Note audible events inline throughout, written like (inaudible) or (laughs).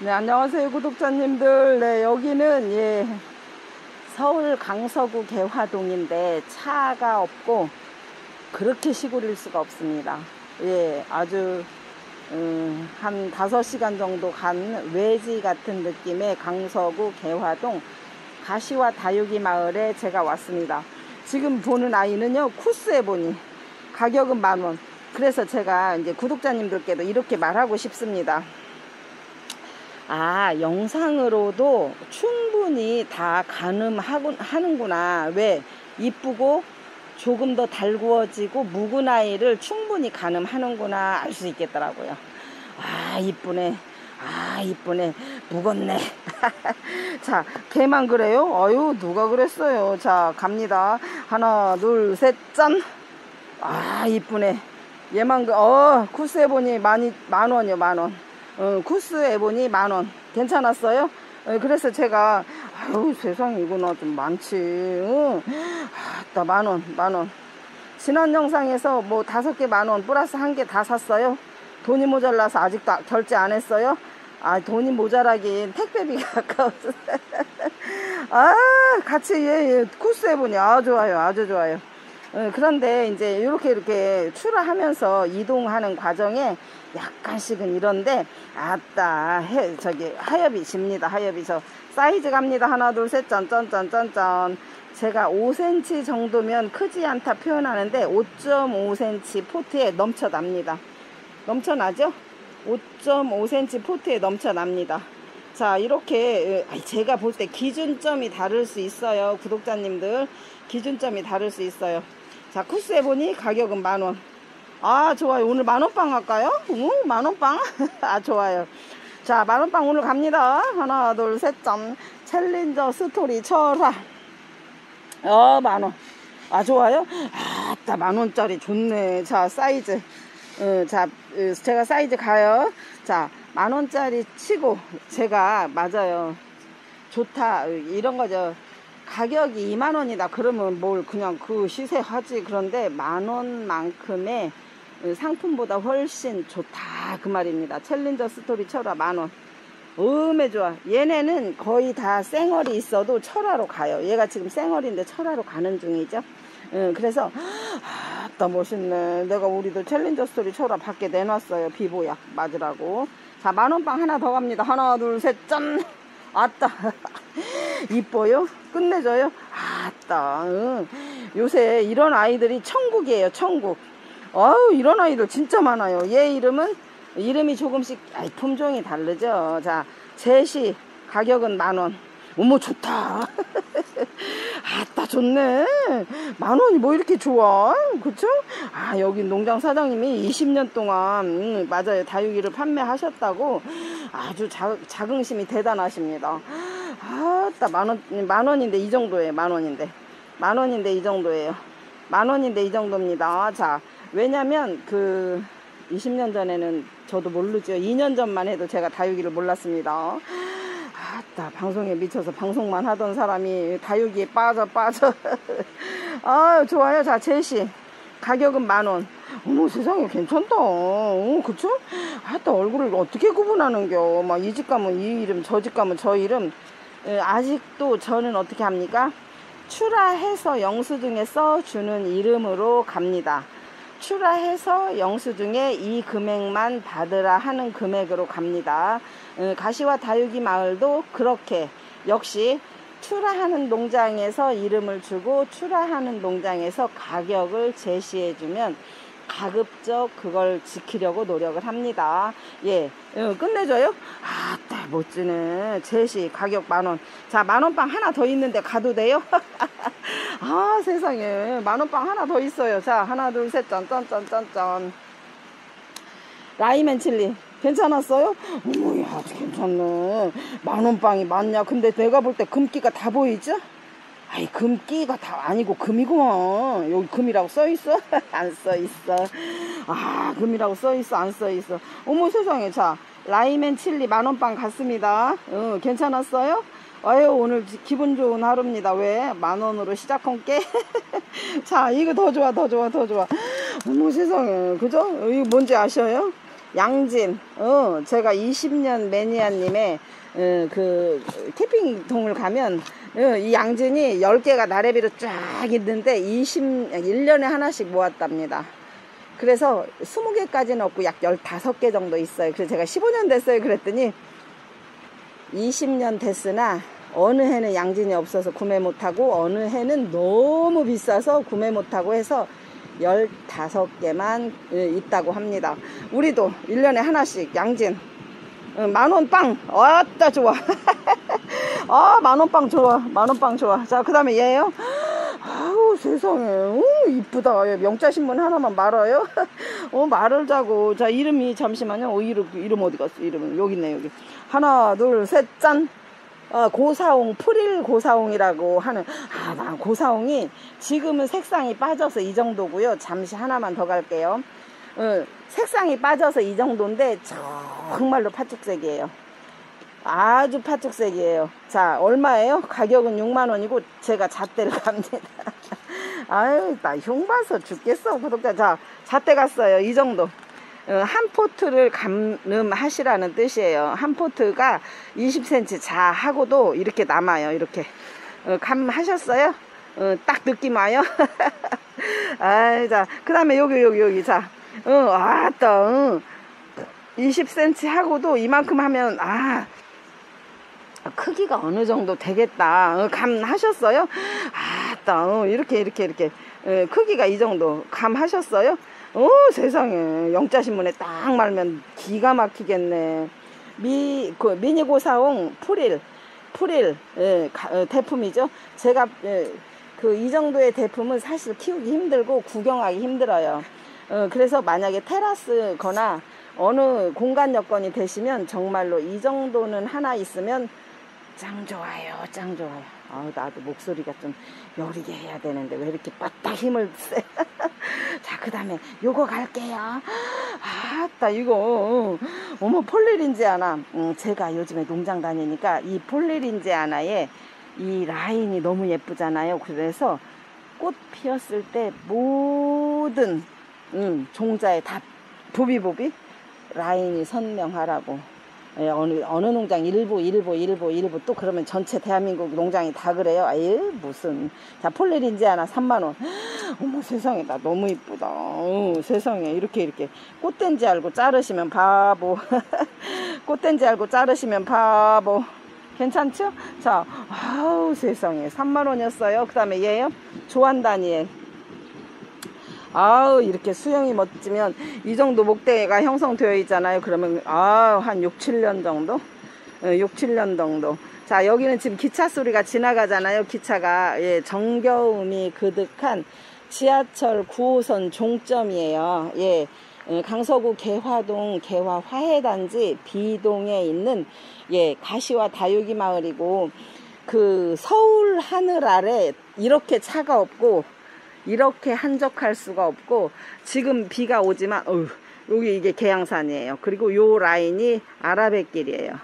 네, 안녕하세요, 구독자님들. 네, 여기는, 예, 서울 강서구 개화동인데 차가 없고, 그렇게 시골일 수가 없습니다. 예, 아주, 음, 한 5시간 정도 간 외지 같은 느낌의 강서구 개화동 가시와 다육이 마을에 제가 왔습니다. 지금 보는 아이는요, 쿠스 에 보니 가격은 만 원. 그래서 제가 이제 구독자님들께도 이렇게 말하고 싶습니다. 아, 영상으로도 충분히 다 가늠하는구나. 왜? 이쁘고 조금 더 달구어지고 묵은 아이를 충분히 가늠하는구나 알 수 있겠더라고요. 아, 이쁘네. 아, 이쁘네. 묵었네. (laughs) 자, 걔만 그래요? 어유, 누가 그랬어요? 자, 갑니다. 하나, 둘, 셋, 짠. 아, 이쁘네. 얘만 그, 어, 쿠스에보니 많이, 만 원이요, 만 원. 어, 쿠스에보니 만 원. 괜찮았어요? 어, 그래서 제가, 아유, 세상에 이거나 좀 많지. 어. 아따, 만 원, 만 원. 지난 영상에서 뭐 다섯 개 만 원, 플러스 한 개 다 샀어요. 돈이 모자라서 아직도 결제 안 했어요. 아, 돈이 모자라긴 택배비가 (laughs) 아까워서. 아, 같이, 예, 예, 쿠스에보니, 아, 좋아요. 아주 좋아요. 어, 그런데 이제 이렇게 이렇게 출하하면서 이동하는 과정에 약간씩은 이런데 아따 해, 저기 하엽이 집니다 하엽이. 저 사이즈 갑니다. 하나 둘 셋 짠짠짠짠짠. 제가 5cm 정도면 크지 않다 표현하는데 5.5cm 포트에 넘쳐납니다. 넘쳐나죠? 5.5cm 포트에 넘쳐납니다. 자 이렇게 제가 볼 때 기준점이 다를 수 있어요 구독자님들. 기준점이 다를 수 있어요 자 쿠스에보니 가격은 만원. 아 좋아요. 오늘 만원빵 할까요? 오, 만원빵? (laughs) 아 좋아요. 자 만원빵 오늘 갑니다. 하나 둘 셋 짠 챌린저 스토리 철화 어 만원. 아 좋아요? 아따 만원짜리 좋네. 자 사이즈. 어, 자 어, 제가 사이즈 가요. 자 만원짜리 치고 제가 맞아요. 좋다. 이런 거죠 가격이 2만 원이다. 그러면 뭘 그냥 그 시세 하지. 그런데 만 원만큼의 상품보다 훨씬 좋다. 그 말입니다. 챌린저 스토리 철화 만원. 음에 좋아. 얘네는 거의 다 생얼이 있어도 철화로 가요. 얘가 지금 생얼인데 철화로 가는 중이죠. 응, 그래서 아따 멋있네. 내가 우리도 챌린저 스토리 철화 밖에 내놨어요. 비보약 맞으라고. 자 만원빵 하나 더 갑니다. 하나 둘 셋짠 아따 (laughs) 이뻐요? 끝내줘요? 아따 응. 요새 이런 아이들이 천국이에요 천국 아유 이런 아이들 진짜 많아요 얘 이름은 이름이 조금씩 아이, 품종이 다르죠 자 제시 가격은 만원 어머 좋다. 아따 좋네. 만원이 뭐 이렇게 좋아? 그쵸? 아 여기 농장 사장님이 20년 동안 음, 맞아요. 다육이를 판매하셨다고 아주 자, 자긍심이 대단하십니다. 아따 만원 만원인데 이 정도예요 만원인데. 만원인데 이 정도예요. 만원인데 이 정도입니다. 자 왜냐면 그 20년 전에는 저도 모르죠. 2년 전만 해도 제가 다육이를 몰랐습니다 아따 방송에 미쳐서 방송만 하던 사람이 다육이에 빠져 빠져. (laughs) 아 좋아요 자 제시 가격은 만원. 어머 세상에 괜찮다. 어, 그쵸? 아따 얼굴을 어떻게 구분하는겨? 막 이 집 가면 이 이름 저 집 가면 저 이름. 에, 아직도 저는 어떻게 합니까? 출하해서 영수증에 써주는 이름으로 갑니다 출하해서 영수증에 이 금액만 받으라 하는 금액으로 갑니다. 가시와 다육이 마을도 그렇게 역시 출하하는 농장에서 이름을 주고 출하하는 농장에서 가격을 제시해주면 가급적 그걸 지키려고 노력을 합니다. 예, 끝내줘요? 아따, 멋지네. 제시, 가격 만원. 자, 만원빵 하나 더 있는데 가도 돼요? (laughs) 아, 세상에. 만원빵 하나 더 있어요. 자, 하나, 둘, 셋, 짠, 짠, 짠, 짠, 짠. 라이맨 칠리. 괜찮았어요? 어머야, 아주 괜찮네. 만원빵이 많냐? 근데 내가 볼 때 금기가 다 보이죠? 아이 금기가 다 아니고 금이구먼 여기 금이라고 써있어? (laughs) 안 써있어 아 금이라고 써있어 안 써있어 어머 세상에 자 라이맨 칠리 만원빵 갔습니다 어, 괜찮았어요? 아유 오늘 기분 좋은 하루입니다 왜? 만원으로 시작한 게? (laughs) 자 이거 더 좋아 더 좋아 더 좋아 어머 세상에 그죠? 이거 뭔지 아셔요? 양진, 어, 제가 20년 매니아님의 어, 그 캠핑동을 가면 어, 이 양진이 10개가 나래비로 쫙 있는데 20, 1년에 하나씩 모았답니다. 그래서 20개까지는 없고 약 15개 정도 있어요. 그래서 제가 15년 됐어요. 그랬더니 20년 됐으나 어느 해는 양진이 없어서 구매 못하고 어느 해는 너무 비싸서 구매 못하고 해서 15개만 있다고 합니다. 우리도 1년에 하나씩 양진 어, 만원 빵. 어따 좋아. (laughs) 아 만원 빵 좋아 만원 빵 좋아. 자 그 다음에 얘요. 아우 세상에. 오, 이쁘다. 얘 명자 신문 하나만 말아요? (laughs) 어 말을 자고. 자 이름이 잠시만요. 어 이름 이름 어디 갔어? 이름은 여기 있네 여기. 하나 둘 셋짠 어, 고사홍 프릴 고사홍이라고 하는 아나 고사홍이 지금은 색상이 빠져서 이 정도고요. 잠시 하나만 더 갈게요. 어, 색상이 빠져서 이 정도인데 정말로 파죽색이에요. 아주 파죽색이에요. 자 얼마예요? 가격은 6만원이고 제가 잣대를 (laughs) 갑니다. 아유 나 흉 봐서 죽겠어 구독자. 자 잣대 갔어요. 이 정도. 어, 한 포트를 감름하시라는 뜻이에요 한 포트가 20cm 자하고도 이렇게 남아요 이렇게 어, 감하셨어요 어, 딱 느낌 와요 (laughs) 아이 자그 다음에 여기 여기 여기 자 어, 아따, 어. 20cm 하고도 이만큼 하면, 아, 크기가 어느 정도 되겠다. 어, 감하셨어요? 아따, 어, 이렇게, 이렇게, 이렇게. 어, 크기가 이 정도. 감하셨어요? 어, 세상에. 영자신문에 딱 말면 기가 막히겠네. 미, 그, 미니고사홍 프릴, 프릴, 예, 가, 어, 대품이죠. 제가, 예, 그, 이 정도의 대품은 사실 키우기 힘들고 구경하기 힘들어요. 어, 그래서 만약에 테라스거나 어느 공간 여건이 되시면 정말로 이 정도는 하나 있으면 짱 좋아요 짱 좋아요 아 나도 목소리가 좀 여리게 해야 되는데 왜 이렇게 빠딱 힘을 세 (laughs) 자 그 다음에 요거 갈게요. 아따 이거 어머 폴리린지 하나. 음, 제가 요즘에 농장 다니니까 이 폴리린지 하나에 이 라인이 너무 예쁘잖아요. 그래서 꽃 피었을 때 모든 음, 종자에 다 부비부비 라인이 선명하라고 예, 어느 어느 농장 일부 일부 일부 일부 또 그러면 전체 대한민국 농장이 다 그래요? 아유 무슨. 자 폴리린지 하나 3만원. (gasps) 어머 세상에 나 너무 이쁘다. 어, 세상에. 이렇게 이렇게. 꽃된지 알고 자르시면 바보. (laughs) 꽃된지 알고 자르시면 바보. 괜찮죠? 자 아우 세상에. 3만원이었어요. 그 다음에 얘요? 조한 다니엘 아우 이렇게 수영이 멋지면 이 정도 목대가 형성되어 있잖아요. 그러면 아한 6, 7년 정도? 6, 7년 정도. 자 여기는 지금 기차 소리가 지나가잖아요 기차가. 예, 정겨움이 그득한 지하철 9호선 종점이에요. 예, 예 강서구 개화동 개화 화해단지 B동에 있는 예 가시와 다육이 마을이고 그 서울 하늘 아래 이렇게 차가 없고 이렇게 한적할 수가 없고 지금 비가 오지만 어휴, 여기 이게 계양산이에요. 그리고 요 라인이 아라뱃길이에요.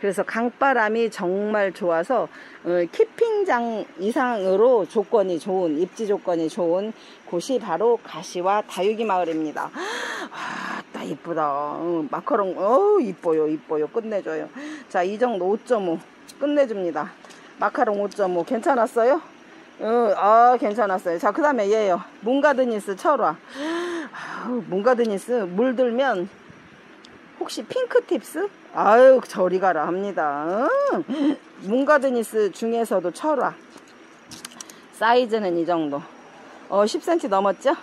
그래서 강바람이 정말 좋아서 어, 키핑장 이상으로 조건이 좋은 입지 조건이 좋은 곳이 바로 가시와 다육이 마을입니다. 아따 이쁘다. 어, 마카롱 어 이뻐요 이뻐요 끝내줘요. 자 이 정도 5.5 끝내줍니다. 마카롱 5.5 괜찮았어요? 어, 아, 괜찮았어요. 자, 그 다음에 얘요. 문가드니스 철화. 문가드니스 물들면 혹시 핑크팁스? 아유, 저리 가라 합니다. 어? 문가드니스 중에서도 철화. 사이즈는 이 정도. 어, 10cm 넘었죠?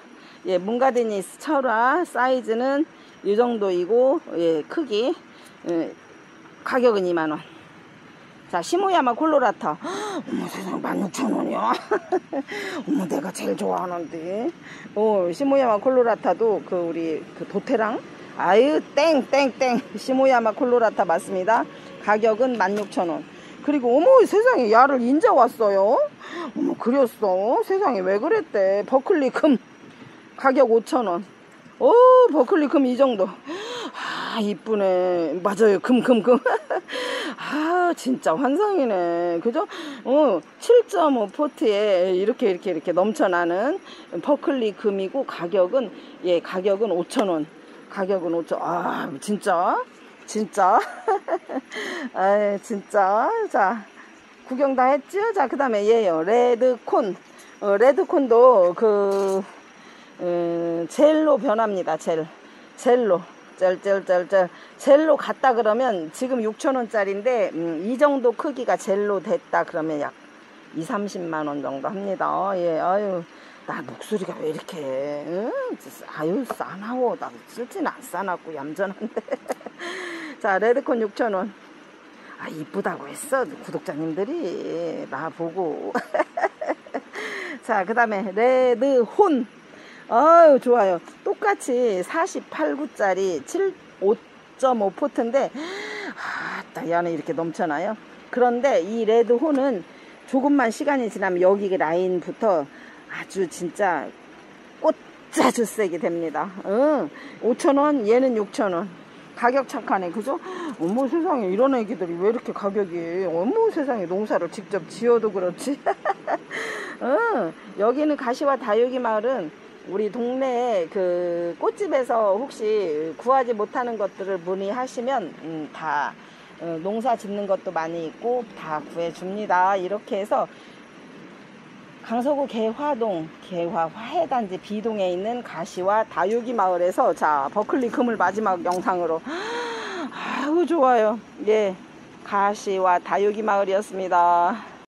예, 문가드니스 철화 사이즈는 이 정도이고, 예, 크기. 예, 가격은 2만원. 자, 시모야마 콜로라타. (gasps) 어머, 세상 16,000원이야. (laughs) 어머, 내가 제일 좋아하는데. 어, 시모야마 콜로라타도 그 우리 그 도테랑. 아유, 땡, 땡, 땡. (laughs) 시모야마 콜로라타 맞습니다. 가격은 16,000원. 그리고 어머 세상에 야를 인자 왔어요. (gasps) 어머 그렸어. 세상에 왜 그랬대. 버클리 금 (laughs) 가격 5,000원. 오 버클리 금 이 정도. (gasps) 아 이쁘네 맞아요 금 금 금 아 진짜 환상이네. 그죠? 어7.5 포트에 이렇게 이렇게 이렇게 넘쳐나는 버클리 금이고 가격은 예 가격은 5천원. 가격은 5천 아 진짜? 진짜? (laughs) 아 진짜? 자 구경 다 했죠 자그 다음에 얘요. 레드콘. 어, 레드콘도 그 음, 젤로 변합니다 젤. 젤로 젤젤젤젤 젤로 갔다 그러면 지금 6천원짜리인데 음, 이 정도 크기가 젤로 됐다 그러면 약 2, 30만 원 정도 합니다. 예, 아유, 나 목소리가 왜 이렇게, 응? 아유, 싸나워. 나 쓸지는 안 싸놨고, 얌전한데. (laughs) 자, 레드콘 6,000원. 아, 이쁘다고 했어. 구독자님들이. 나 보고. (laughs) 자, 그 다음에, 레드혼. 아유, 좋아요. 똑같이 48구짜리 7, 5.5포트인데, 아, 따, 이 안에 이렇게 넘쳐나요? 그런데 이 레드혼은 조금만 시간이 지나면 여기 라인부터 아주 진짜 꽃자주색이 됩니다. 응. 5천원 얘는 6천원 가격 착하네 그죠? 어머 세상에 이런 애기들이 왜 이렇게 가격이 어머 세상에 농사를 직접 지어도 그렇지 (laughs) 응. 여기는 가시와 다육이 마을은 우리 동네에 그 꽃집에서 혹시 구하지 못하는 것들을 문의하시면 음, 다 어, 농사 짓는 것도 많이 있고 다 구해줍니다. 이렇게 해서 강서구 개화동 개화 화해단지 B동에 있는 가시와 다육이 마을에서 자 버클리 금을 마지막 영상으로 아유 좋아요 예 가시와 다육이 마을이었습니다.